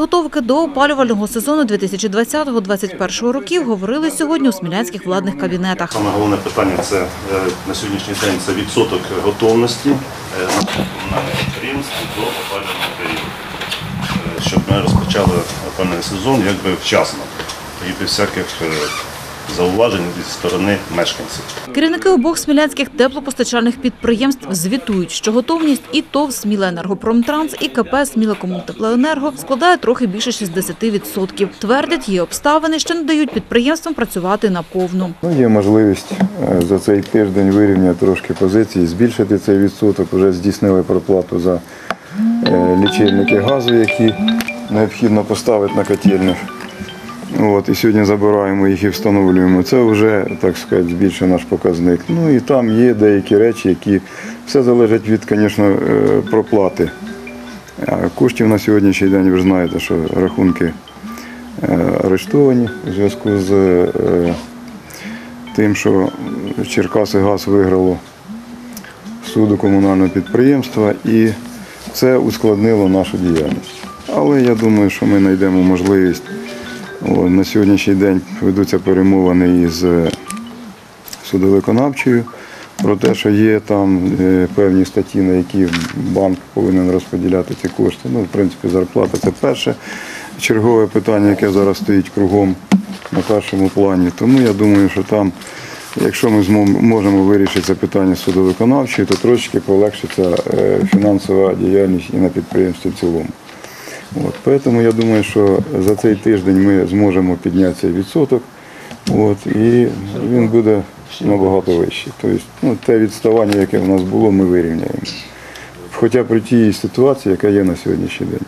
підготовки до опалювального сезону 2020-2021 років говорили сьогодні у смілянських владних кабінетах. Саме головне питання це е, на сьогоднішній день це відсоток готовності е, на підприємстві до опалювального періоду, Е, щоб ми розпочали опалювальний сезон якби вчасно і без всяких зауважень зі сторони мешканців. Керівники обох смілянських теплопостачальних підприємств звітують, що готовність і ТОВ «Смілоенергопромтранс», і КП «Смілокомунтеплоенерго» складає трохи більше 60%. Твердять, є обставини, що не дають підприємствам працювати наповну. Ну, є можливість е, за цей тиждень вирівняти трошки позиції, збільшити цей відсоток. Вже здійснили проплату за е, лічильники газу, які необхідно поставити на котельнях. От, і сьогодні забираємо їх і встановлюємо. Це вже, так сказати, збільшує наш показник. Ну і там є деякі речі, які все залежить від, звісно, е, проплати. Коштів на сьогоднішній день ви знаєте, що рахунки е, арештовані у зв'язку з е, тим, що Черкаси газ виграло суду комунального підприємства і це ускладнило нашу діяльність. Але я думаю, що ми знайдемо можливість. На сьогоднішній день ведуться перемовини із е, судовиконавчою про те, що є там е, певні статті, на які банк повинен розподіляти ці кошти. Ну, в принципі, зарплата це перше чергове питання, яке зараз стоїть кругом на першому плані. Тому я думаю, що там, якщо ми можемо вирішити це питання судовиконавчої, то трошки полегшиться е, фінансова діяльність і на підприємстві в цілому. От, тому я думаю, що за цей тиждень ми зможемо підняти цей відсоток, от, і він буде набагато вищий. Тобто, ну, те відставання, яке в нас було, ми вирівняємо. Хоча при тій ситуації, яка є на сьогоднішній день.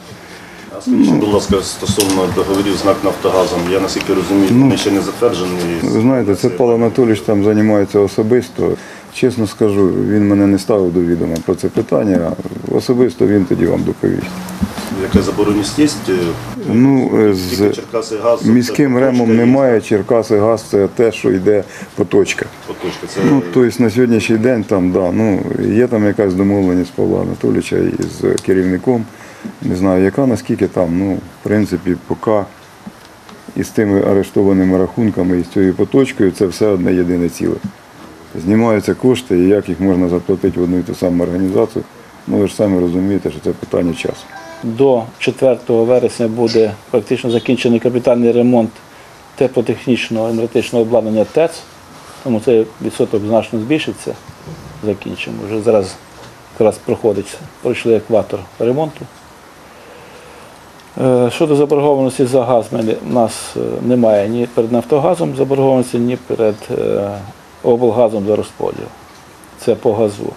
Скажіть, будь ласка, стосовно договорів з НАК Нафтогазом, я наскільки розумію, вони ще не затверджені. Ви знаєте, це Павло Анатолійович там займається особисто. Чесно скажу, він мене не ставив до відома про це питання. Особисто він тоді вам доповість. Яка забороненість є? е, Ну, е, з Черкаси газ. міським ремом немає, Черкаси газ це те, що йде поточка. Поточка. Це Ну, тобто на сьогоднішній день там, да, ну, є там якась домовленість Павла Анатолійовича із керівником. Не знаю, яка, наскільки там, ну, в принципі, поки із тими арештованими рахунками і з цією поточкою це все одне єдине ціле. Знімаються кошти і як їх можна заплатити в одну і ту саму організацію. Ну ви ж самі розумієте, що це питання часу. До 4 вересня буде практично закінчений капітальний ремонт теплотехнічного енергетичного обладнання ТЕЦ, тому цей відсоток значно збільшиться. Закінчимо. Вже зараз якраз проходить, пройшли екватор ремонту. Е, Щодо заборгованості за газ, в нас е, немає ні перед Нафтогазом заборгованості, ні перед е, облгазом за розподіл. Це по газу.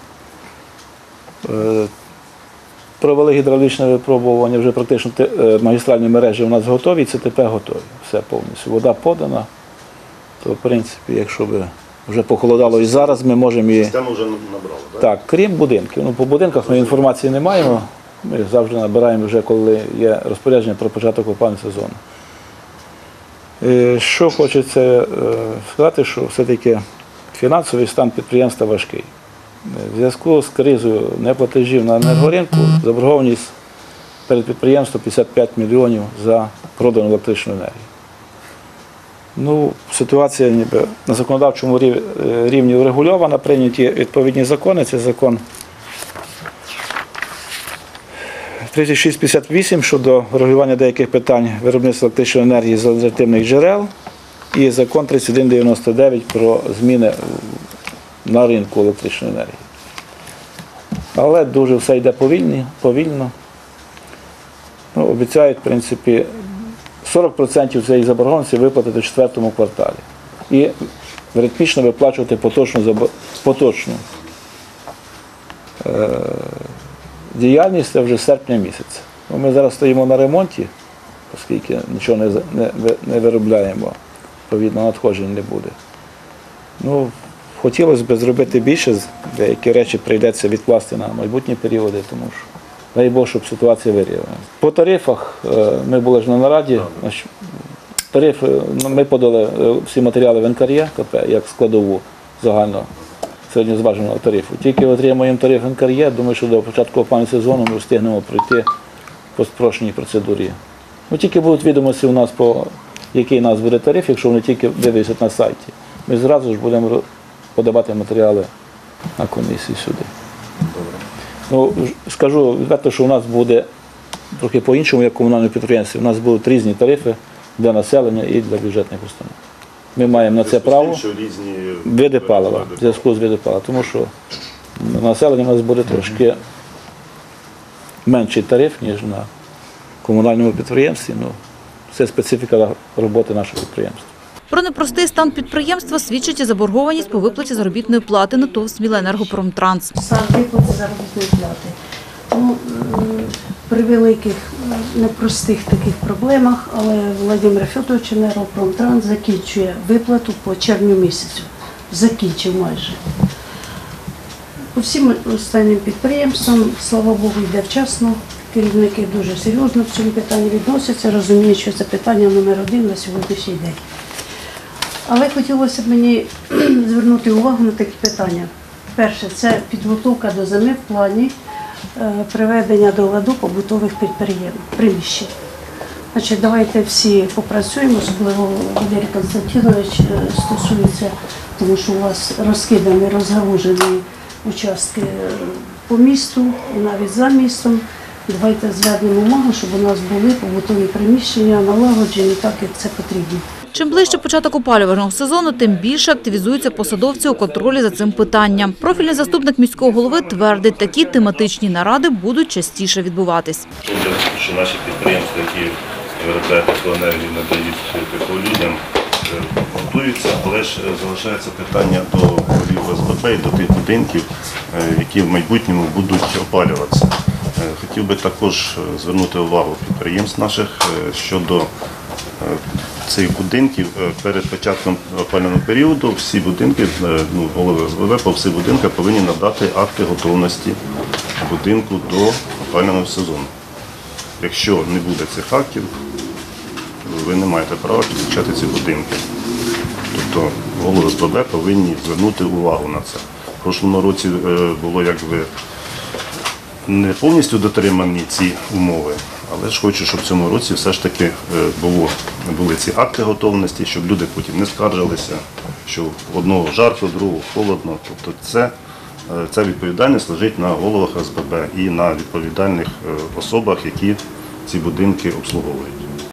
Провели гідравлічне випробування, вже практично е, магістральні мережі у нас готові, ЦТП готові. Все повністю. Вода подана. То, в принципі, якщо б вже похолодало і зараз, ми можемо і. систему вже набрали, так? Так, крім будинків. Ну, по будинках ми інформації не маємо. Ми завжди набираємо вже, коли є розпорядження про початок опалювального сезону. Е, Що хочеться е, сказати, що все-таки фінансовий стан підприємства важкий. В зв'язку з кризою неплатежів на енергоринку заборгованість перед підприємством 55 мільйонів за продану електричну енергію. Ну, ситуація ніби на законодавчому е, рівні врегульована, прийняті відповідні закони. Це закон 3658 щодо регулювання деяких питань виробництва електричної енергії з альтернативних джерел і закон 3199 про зміни на ринку електричної енергії. Але дуже все йде повільно. Ну, обіцяють, в принципі, 40% цієї заборгованості виплатити в четвертому кварталі. І ритмічно виплачувати поточну, поточну е, діяльність це вже серпня місяця. Ну, Ми зараз стоїмо на ремонті, оскільки нічого не, не, не виробляємо, відповідно, надходжень не буде. Ну, хотілося б зробити більше, деякі речі прийдеться відкласти на майбутні періоди, тому що дай Бог, щоб ситуація вирівнялася. По тарифах е, ми були ж на нараді. Тарифи, ну, ми подали е, всі матеріали в НКРЄ КП як складову загально сьогодні зваженого тарифу. Тільки отримаємо тариф НКРЄ, думаю, що до початку опалювального сезону ми встигнемо пройти по спрощеній процедурі Ну, тільки будуть відомості у нас по який у нас буде тариф, якщо вони тільки вивісять на сайті. Ми зразу ж будемо подавати матеріали на комісію сюди. Ну, скажу відверто, що у нас буде трохи по-іншому, як комунальне підприємство. У нас будуть різні тарифи для населення і для бюджетних установ. Ми маємо на це право види палива, в зв'язку з види палива, тому що населення у нас буде трошки менший тариф, ніж на комунальному підприємстві. Ну, це специфіка роботи нашого підприємства. Про непростий стан підприємства свідчить і заборгованість по виплаті заробітної плати на ТОВ «Смілоенергопромтранс». стан виплати заробітної плати. Ну, при великих непростих таких проблемах, але Володимир Федорович Енергопромтранс закінчує виплату по червню місяцю. Закінчив майже. По всім останнім підприємствам, слава Богу, йде вчасно. Керівники дуже серйозно в цьому питанні відносяться, розуміють, що це питання номер один на сьогоднішній день. Але хотілося б мені звернути увагу на такі питання. Перше, це підготовка до зими в плані е, приведення до ладу побутових підприємств, приміщень. Значить, давайте всі попрацюємо, особливо Валерій Константинович е, стосується, тому що у вас розкидані, розгалужені участки е, по місту, і навіть за містом. Давайте звернемо увагу, щоб у нас були побутові приміщення налагоджені так, як це потрібно. Чим ближче початок опалювального сезону, тим більше активізуються посадовці у контролі за цим питанням. Профільний заступник міського голови твердить, такі тематичні наради будуть частіше відбуватись. Що наші підприємства, які виробляють теплоенергію, надають тепло людям, е, готуються, але ж е, залишається питання до ОСББ і до тих будинків, е, які в майбутньому будуть опалюватися. Хотів би також звернути увагу підприємств наших щодо цих будинків е, перед початком опалювального періоду всі будинки, е, ну, голови ОСББ по всіх будинках повинні надати акти готовності будинку до опалювального сезону. Якщо не буде цих актів, ви не маєте права підключати ці будинки. Тобто голови СББ повинні звернути увагу на це. В прошлому році е, було якби не повністю дотримані ці умови, але ж хочу, щоб в цьому році все ж таки е, було, були ці акти готовності, щоб люди потім не скаржилися, що одного жарко, другого холодно. Тобто це, е, ця відповідальність лежить на головах СББ і на відповідальних е, особах, які ці будинки обслуговують.